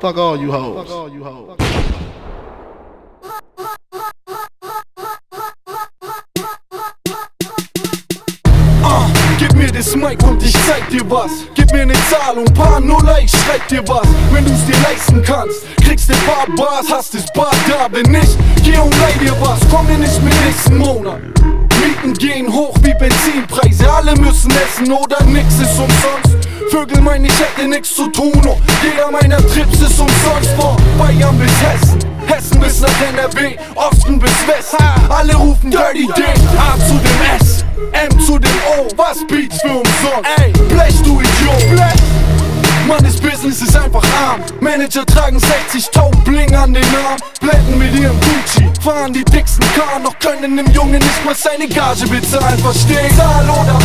Fuck all you hoes. Fuck all you hoes. Ah, Gib mir das Mic und ich zeig dir was. Gib mir ne Zahl und paar Nuller, ich schreib dir was. Wenn du's dir leisten kannst, kriegst du paar Bars, hast das Bar da. Wenn nicht, geh und leih dir was. Komm mir nicht mit nächsten Monat. Mieten gehen hoch wie Benzinpreise. Alle müssen essen oder nix ist umsonst. Vögel meinen, ich hätte nix zu tun. Und jeder meiner Trips ist umsonst. Von Bayern bis Hessen. Hessen bis nach NRW, Osten bis West. Alle rufen Dirty D. A zu dem S, M zu dem O. Was Beats für umsonst? Ey, Blech, du Idiot. Blech. Mann, das Business ist einfach arm. Manager tragen 60 Taub Bling an den Arm. Blenden mit ihrem Gucci, fahren die dicksten Car, noch können dem Jungen nicht mal seine Gage bezahlen. Versteh? Zahl oder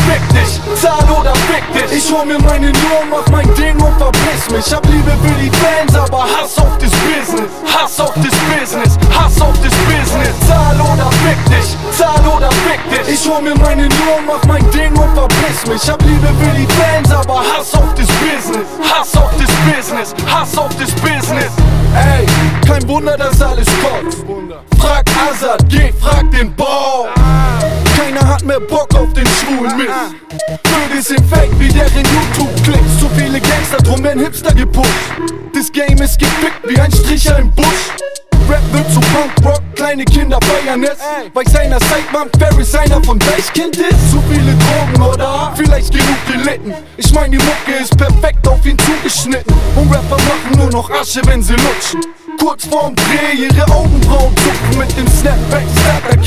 hol mir meine Nur, mach mein Ding und verpiss mich. Hab Liebe für die Fans, aber Hass auf das Business. Hass auf das Business, Hass auf das Business. Zahl oder fick dich, zahl oder fick dich. Ich hol mir meine Nur, mach mein Ding und verpiss mich. Hab Liebe für die Fans, aber Hass auf das Business. Hass auf das Business, Hass auf das Business. Ey, kein Wunder, dass alles kommt. Frag Azad, geh, frag den Bau. Mehr Bock auf den schwulen Mist. Blöde sind fake wie deren YouTube-Klicks. Zu viele Gangster, drum werden Hipster gepusht. Das Game ist gefickt wie ein Stricher im Busch. Rap wird zu Punkrock, kleine Kinder feiern es. Weil seiner Sideman Ferris einer von Deichkind ist. Zu viele Drogen oder vielleicht genug gelitten. Ich mein, die Mucke ist perfekt auf ihn zugeschnitten. Und Rapper machen nur noch Asche, wenn sie lutschen. Kurz vorm Dreh ihre Augenbrauen zucken mit dem Snapback, Starter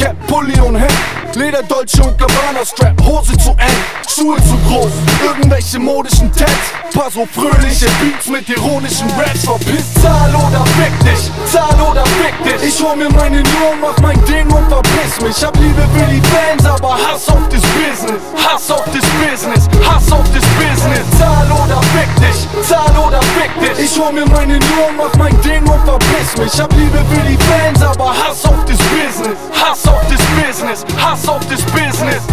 Hemd. Lederdolce und Gabbana Strap, Hose zu eng, Schuhe zu groß, irgendwelche modischen Tats. Paar so fröhliche Beats mit ironischen Raps, verpiss Zahl oder fick dich, Zahl oder fick dich. Ich hol mir meine Nur, mach mein Ding und verpiss mich. Hab Liebe für die Fans, aber Hass auf das Business, Hass auf das Business, Hass auf das Business. Hol mir meine Nur, mach mein Ding und verpiss mich. Hab Liebe für die Fans, aber Hass auf das Business, Hass auf das Business, Hass auf das Business.